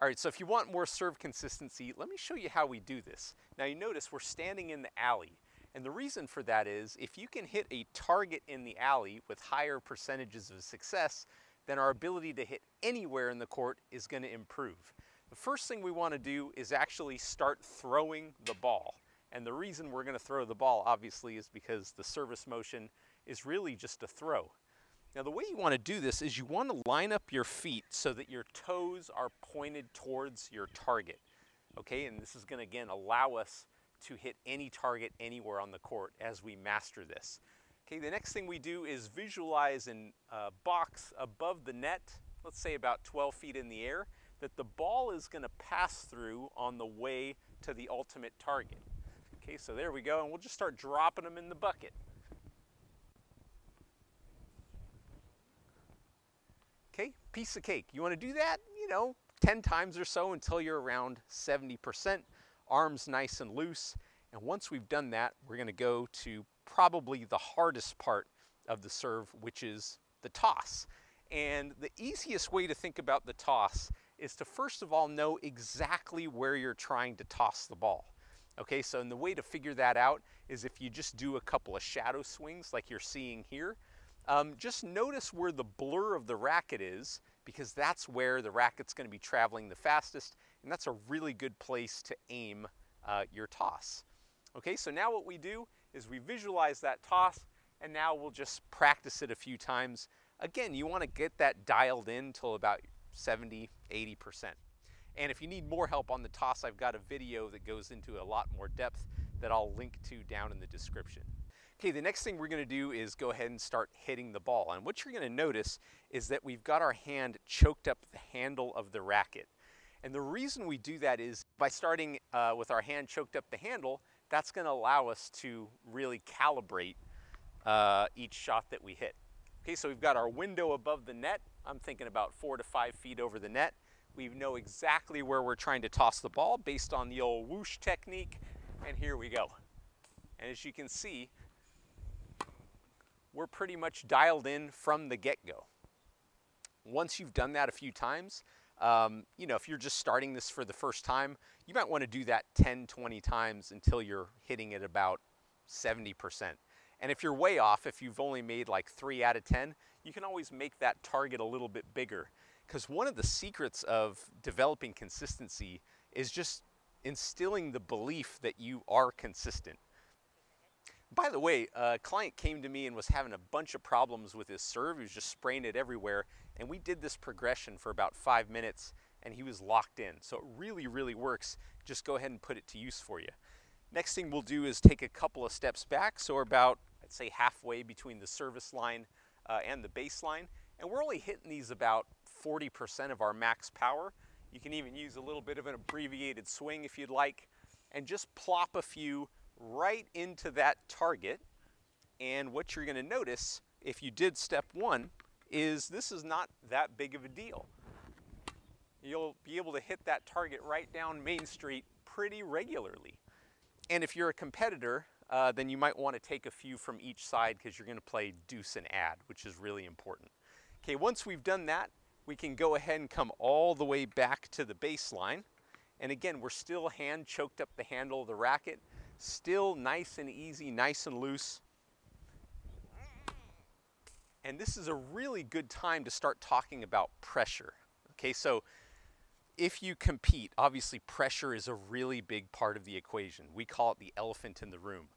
All right, so if you want more serve consistency, let me show you how we do this. Now you notice we're standing in the alley. And the reason for that is if you can hit a target in the alley with higher percentages of success, then our ability to hit anywhere in the court is going to improve. The first thing we want to do is actually start throwing the ball. And the reason we're going to throw the ball, obviously, is because the service motion is really just a throw. Now the way you want to do this is you want to line up your feet so that your toes are pointed towards your target. Okay, and this is going to again allow us to hit any target anywhere on the court as we master this. Okay, the next thing we do is visualize in a uh, box above the net, let's say about 12 feet in the air, that the ball is going to pass through on the way to the ultimate target. Okay, so there we go, and we'll just start dropping them in the bucket. Okay, piece of cake. You want to do that, you know, 10 times or so until you're around 70%, arms nice and loose. And once we've done that, we're going to go to probably the hardest part of the serve, which is the toss. And the easiest way to think about the toss is to first of all know exactly where you're trying to toss the ball. Okay, so and the way to figure that out is if you just do a couple of shadow swings like you're seeing here, um, just notice where the blur of the racket is because that's where the racket's going to be traveling the fastest and that's a really good place to aim uh, your toss. Okay, so now what we do is we visualize that toss and now we'll just practice it a few times. Again, you want to get that dialed in till about 70, 80%. And if you need more help on the toss, I've got a video that goes into a lot more depth that I'll link to down in the description. Okay, the next thing we're gonna do is go ahead and start hitting the ball. And what you're gonna notice is that we've got our hand choked up the handle of the racket. And the reason we do that is by starting uh, with our hand choked up the handle, that's gonna allow us to really calibrate uh, each shot that we hit. Okay, so we've got our window above the net. I'm thinking about four to five feet over the net. We know exactly where we're trying to toss the ball based on the old whoosh technique. And here we go. And as you can see, we're pretty much dialed in from the get-go. Once you've done that a few times, um, you know, if you're just starting this for the first time, you might want to do that 10, 20 times until you're hitting it about 70%. And if you're way off, if you've only made like three out of 10, you can always make that target a little bit bigger. Because one of the secrets of developing consistency is just instilling the belief that you are consistent. By the way, a client came to me and was having a bunch of problems with his serve. He was just spraying it everywhere. And we did this progression for about five minutes and he was locked in. So it really, really works. Just go ahead and put it to use for you. Next thing we'll do is take a couple of steps back. So about, I'd say halfway between the service line uh, and the baseline. And we're only hitting these about 40% of our max power. You can even use a little bit of an abbreviated swing if you'd like. And just plop a few right into that target. And what you're gonna notice if you did step one is this is not that big of a deal. You'll be able to hit that target right down Main Street pretty regularly. And if you're a competitor, uh, then you might want to take a few from each side because you're going to play deuce and add, which is really important. Okay, once we've done that, we can go ahead and come all the way back to the baseline. And again, we're still hand choked up the handle of the racket, still nice and easy, nice and loose. And this is a really good time to start talking about pressure. Okay, so if you compete, obviously pressure is a really big part of the equation. We call it the elephant in the room.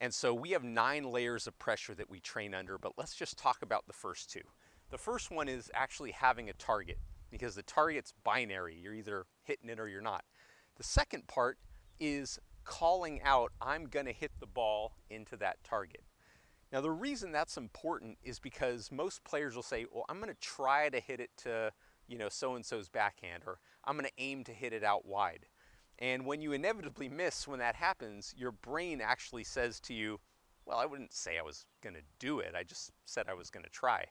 And so we have nine layers of pressure that we train under, but let's just talk about the first two. The first one is actually having a target because the target's binary. You're either hitting it or you're not. The second part is calling out, I'm gonna hit the ball into that target. Now the reason that's important is because most players will say, well, I'm gonna try to hit it to, you know, so-and-so's backhand, or I'm gonna aim to hit it out wide. And when you inevitably miss when that happens, your brain actually says to you, well, I wouldn't say I was gonna do it, I just said I was gonna try.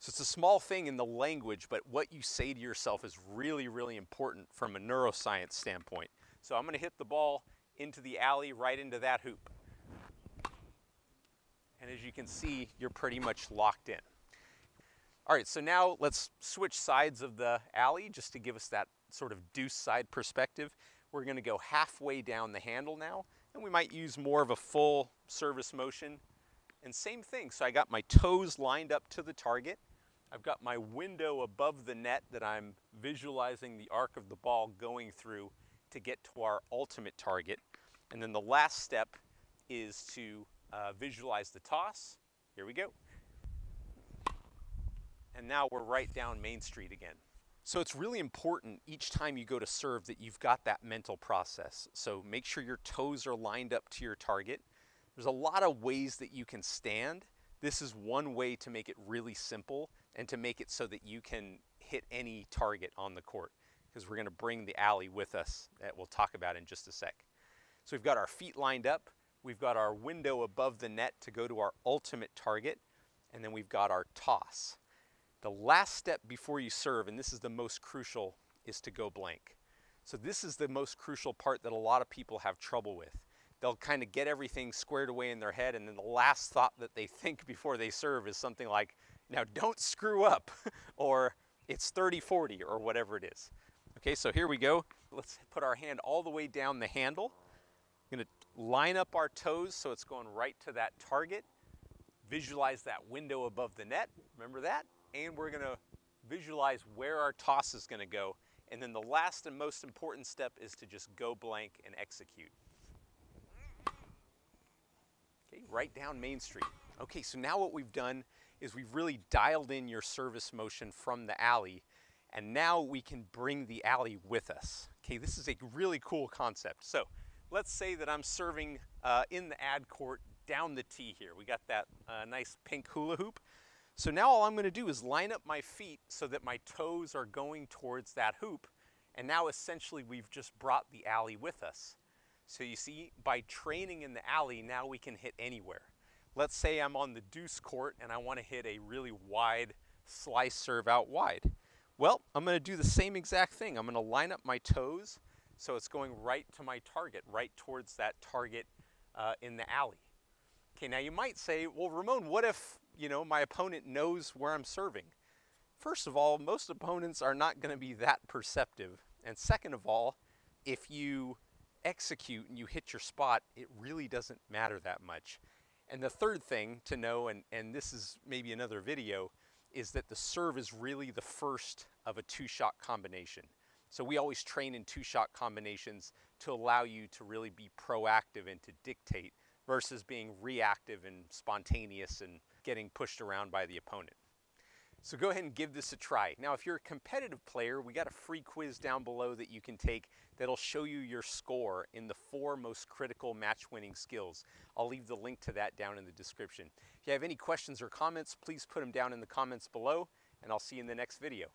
So it's a small thing in the language, but what you say to yourself is really, really important from a neuroscience standpoint. So I'm gonna hit the ball into the alley, right into that hoop. And as you can see, you're pretty much locked in. All right, so now let's switch sides of the alley just to give us that sort of deuce side perspective. We're gonna go halfway down the handle now, and we might use more of a full service motion. And same thing, so I got my toes lined up to the target. I've got my window above the net that I'm visualizing the arc of the ball going through to get to our ultimate target. And then the last step is to uh, visualize the toss. Here we go. And now we're right down Main Street again. So it's really important each time you go to serve that you've got that mental process. So make sure your toes are lined up to your target. There's a lot of ways that you can stand. This is one way to make it really simple and to make it so that you can hit any target on the court because we're going to bring the alley with us that we'll talk about in just a sec. So we've got our feet lined up, we've got our window above the net to go to our ultimate target, and then we've got our toss. The last step before you serve, and this is the most crucial, is to go blank. So this is the most crucial part that a lot of people have trouble with. They'll kind of get everything squared away in their head, and then the last thought that they think before they serve is something like, now don't screw up, or it's 30-40, or whatever it is. Okay, so here we go. Let's put our hand all the way down the handle. I'm gonna line up our toes so it's going right to that target. Visualize that window above the net, remember that? And we're gonna visualize where our toss is gonna go. And then the last and most important step is to just go blank and execute. Okay, right down Main Street. Okay, so now what we've done is we've really dialed in your service motion from the alley and now we can bring the alley with us. Okay, this is a really cool concept. So let's say that I'm serving uh, in the ad court down the T here. We got that uh, nice pink hula hoop. So now all I'm gonna do is line up my feet so that my toes are going towards that hoop. And now essentially we've just brought the alley with us. So you see, by training in the alley, now we can hit anywhere. Let's say I'm on the deuce court and I wanna hit a really wide slice serve out wide. Well, I'm gonna do the same exact thing. I'm gonna line up my toes so it's going right to my target, right towards that target uh, in the alley. Okay, now you might say, well, Ramon, what if, you know, my opponent knows where I'm serving? First of all, most opponents are not gonna be that perceptive. And second of all, if you execute and you hit your spot, it really doesn't matter that much. And the third thing to know, and, and this is maybe another video, is that the serve is really the first of a two-shot combination. So we always train in two-shot combinations to allow you to really be proactive and to dictate versus being reactive and spontaneous and getting pushed around by the opponent. So go ahead and give this a try. Now, if you're a competitive player, we got a free quiz down below that you can take that'll show you your score in the four most critical match-winning skills. I'll leave the link to that down in the description. If you have any questions or comments, please put them down in the comments below, and I'll see you in the next video.